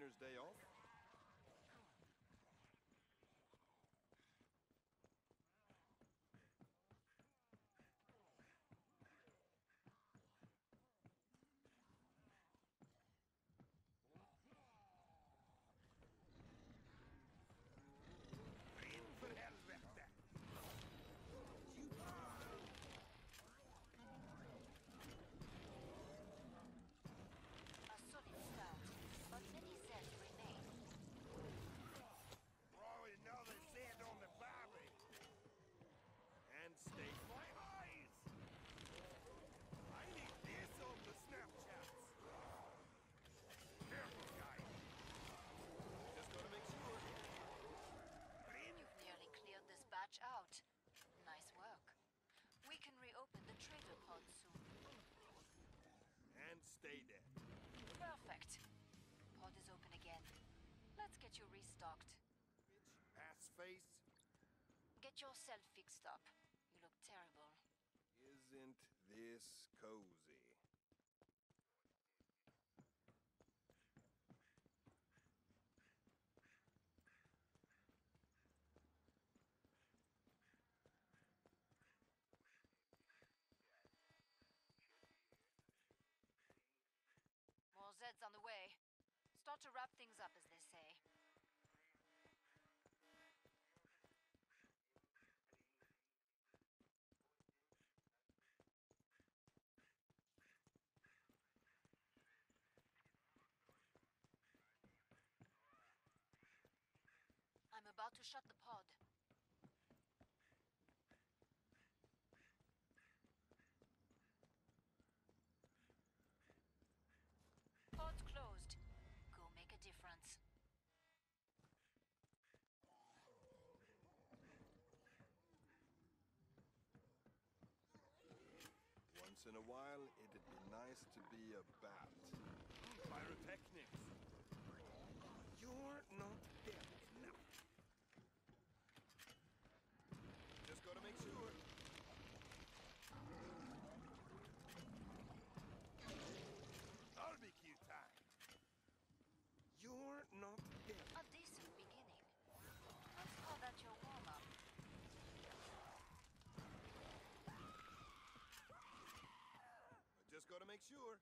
Entertainers Day Off. stay there. Perfect. Pod is open again. Let's get you restocked. Bitch, ass face. Get yourself fixed up. You look terrible. Isn't this cozy? to wrap things up, as they say. I'm about to shut the pod. in a while, it'd be nice to be a bat. Pyrotechnics! You're make sure.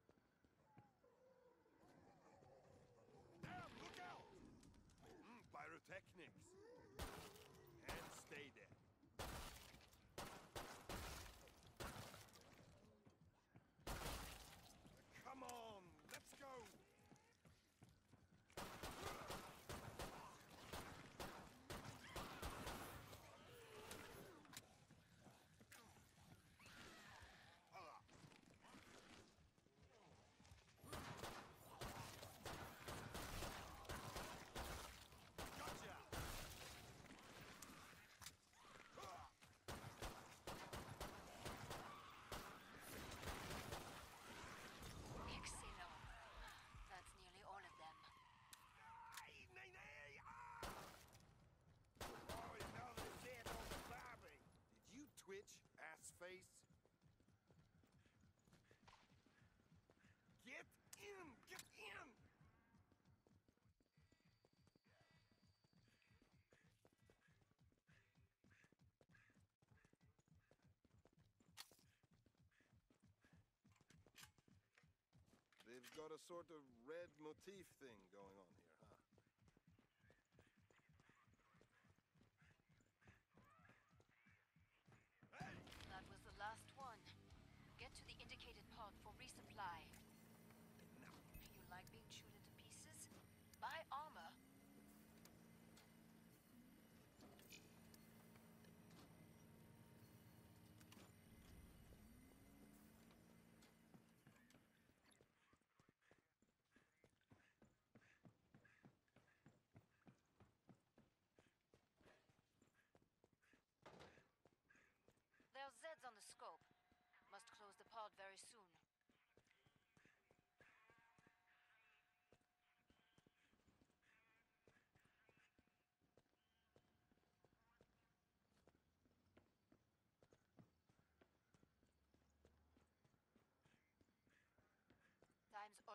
They've got a sort of red motif thing going on.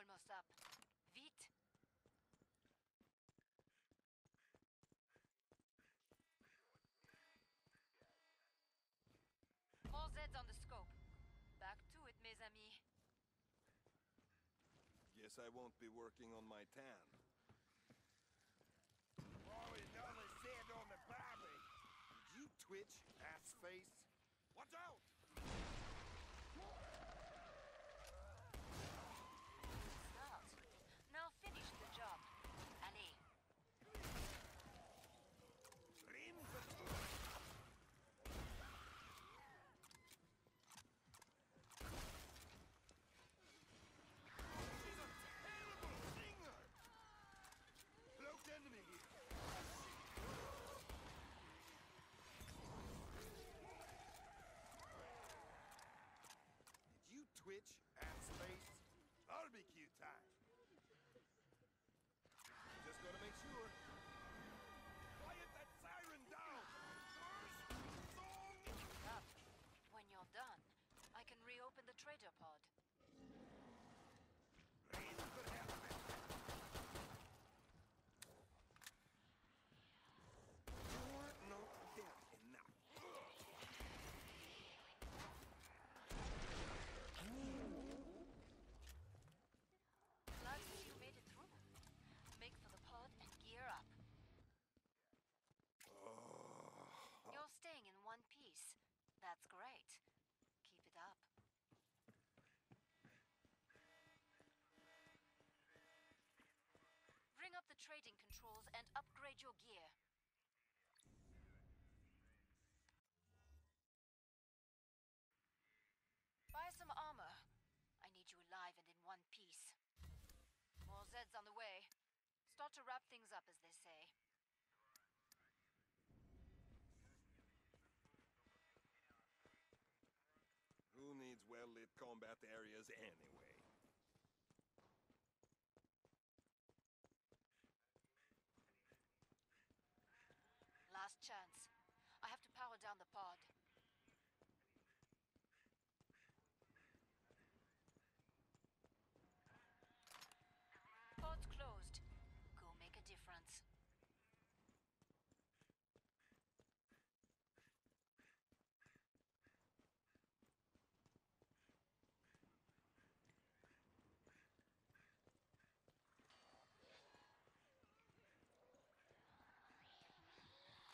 almost up. Vite! More Zeds on the scope. Back to it, mes amis. Guess I won't be working on my tan. Oh, another Zed on the barbie! Did you twitch, ass face? Watch out! Trader pod. Rain for help. You're not dead enough. Glad that you made it through. Make for the pod and gear up. You're staying in one piece. That's great. Keep it up. Bring up the trading controls and upgrade your gear. Buy some armor. I need you alive and in one piece. More Zeds on the way. Start to wrap things up, as they say. Who needs well-lit combat areas anyway? Chance. I have to power down the pod. Pod's closed. Go make a difference.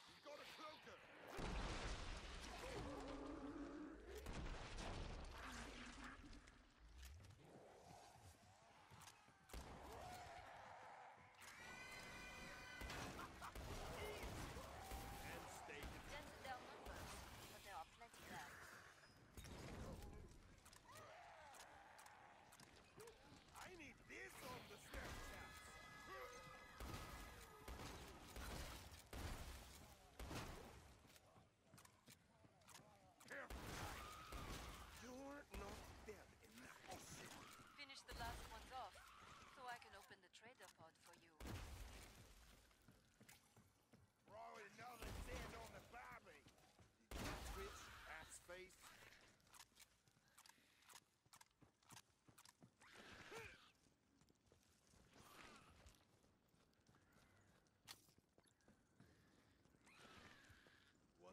He's got a cloaker. And stay Dented their numbers, but there are plenty left. I need this on the Snapchats. Careful, guys. You're not dead enough. Finish the last ones off, so I can open the trader pod for you. Throw another set on the barbie. Did you twitch, ass face?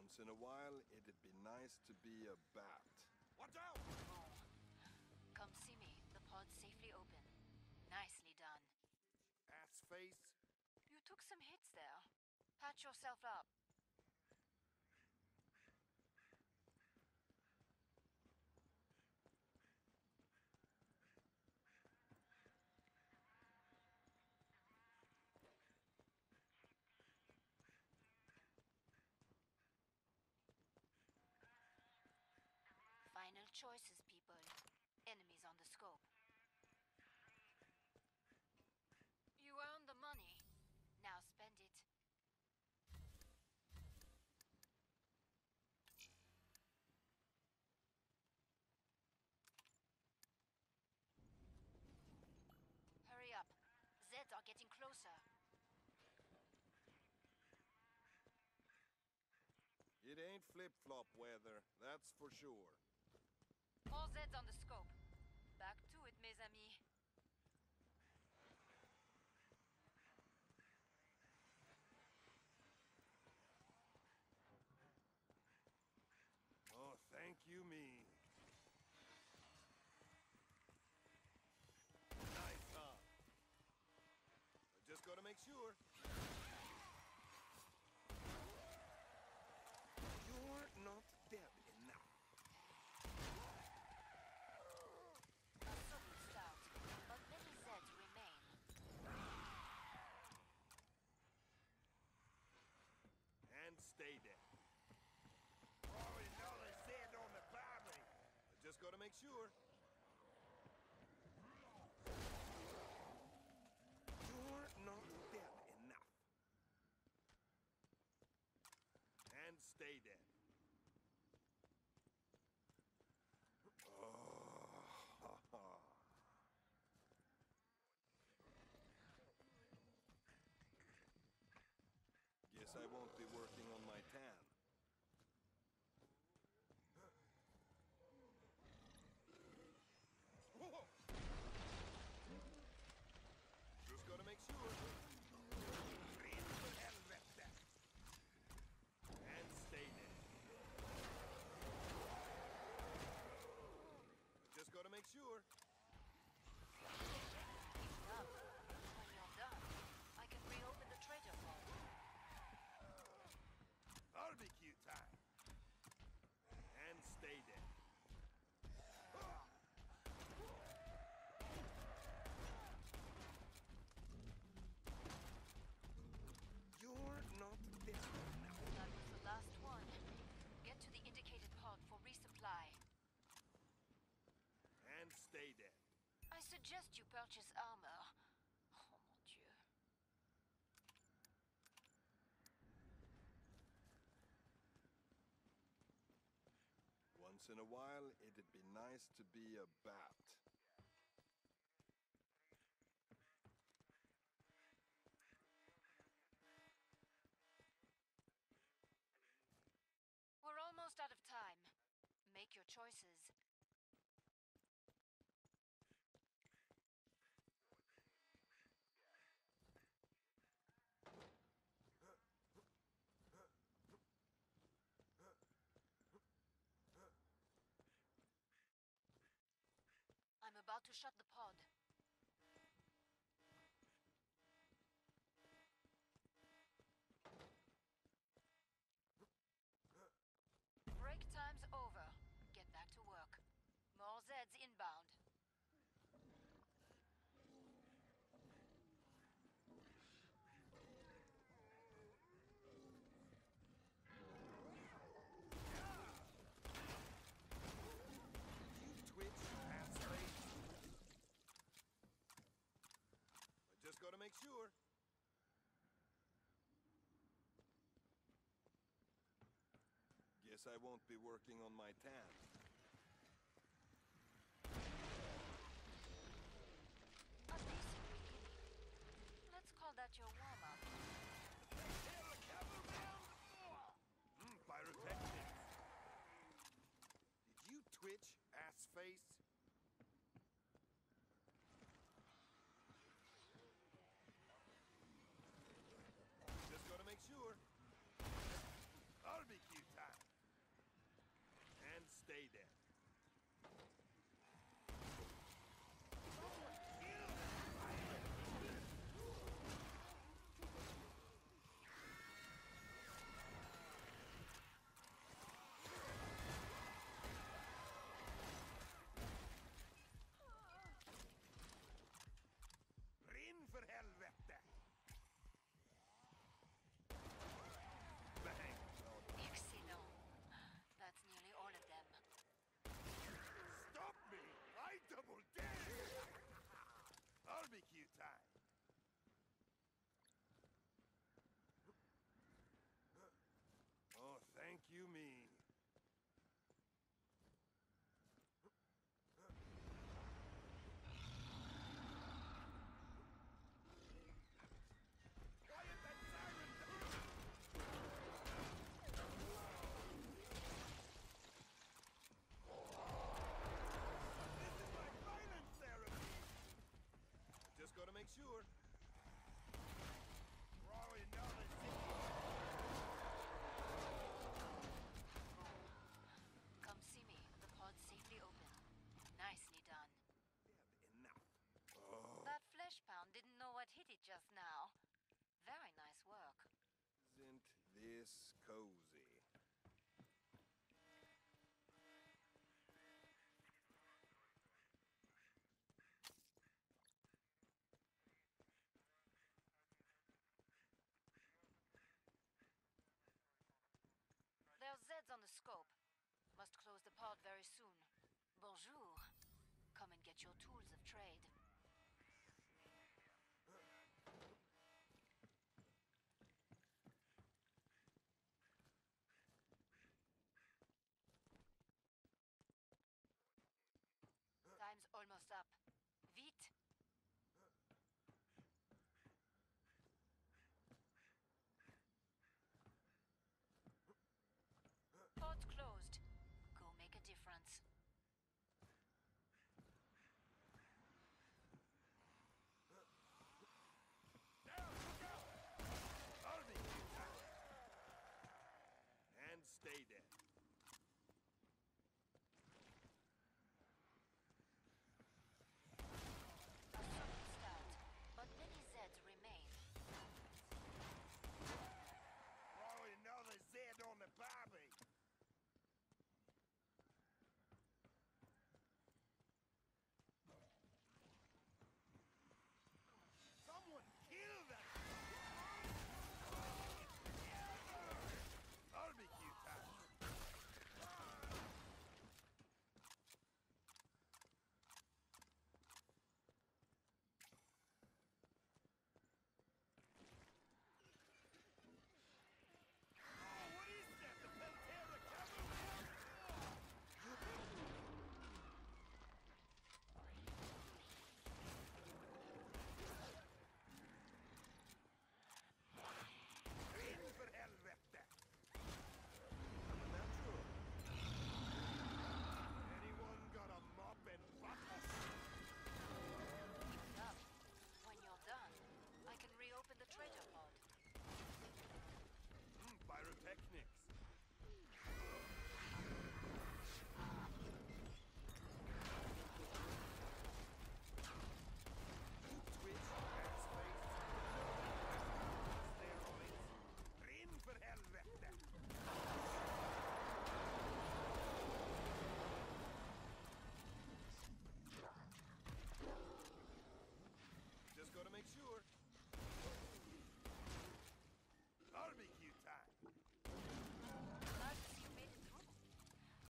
Once in a while, it'd be nice to be a bat. Watch out! Oh. Come see me. The pod's safely open. Nicely done. Ass face? You took some hits there. Patch yourself up. Choices, people. Enemies on the scope. You earned the money. Now spend it. Hurry up. Zeds are getting closer. It ain't flip-flop weather, that's for sure. More Zeds on the scope. Back to it, mes amis. Oh, thank you, me. Nice, huh? Just gotta make sure. Stay dead. Oh, another Zed on the boundary. I just gotta make sure. You're not dead enough. And stay dead. Oh. Guess I won't be working on my tan. Just gotta make sure. And stay dead. Just gotta make sure. Up. When you're done, I can reopen the trader vault. Barbecue time. And stay dead. You're not dead enough. That was the last one. Get to the indicated pod for resupply. And stay dead. I suggest you purchase armor. Oh mon dieu. Once in a while, it'd be nice to be a bat. We're almost out of time. Make your choices. I'm about to shut the pod. Break time's over. Get back to work. More Zeds inbound. You twitch, half-slave. I just gotta make sure. Guess I won't be working on my tan. sure. We're already. Come see me. The pod's safely open. Nicely done. Yeah, enough. Oh. That Fleshpound didn't know what hit it just now. Very nice work. Isn't this cold? Scope. Must close the pod very soon. Bonjour. Come and get your tools of trade. stay there.